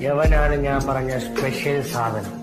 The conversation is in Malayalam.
യവനാണ് ഞാൻ പറഞ്ഞ സ്പെഷ്യൽ സാധനം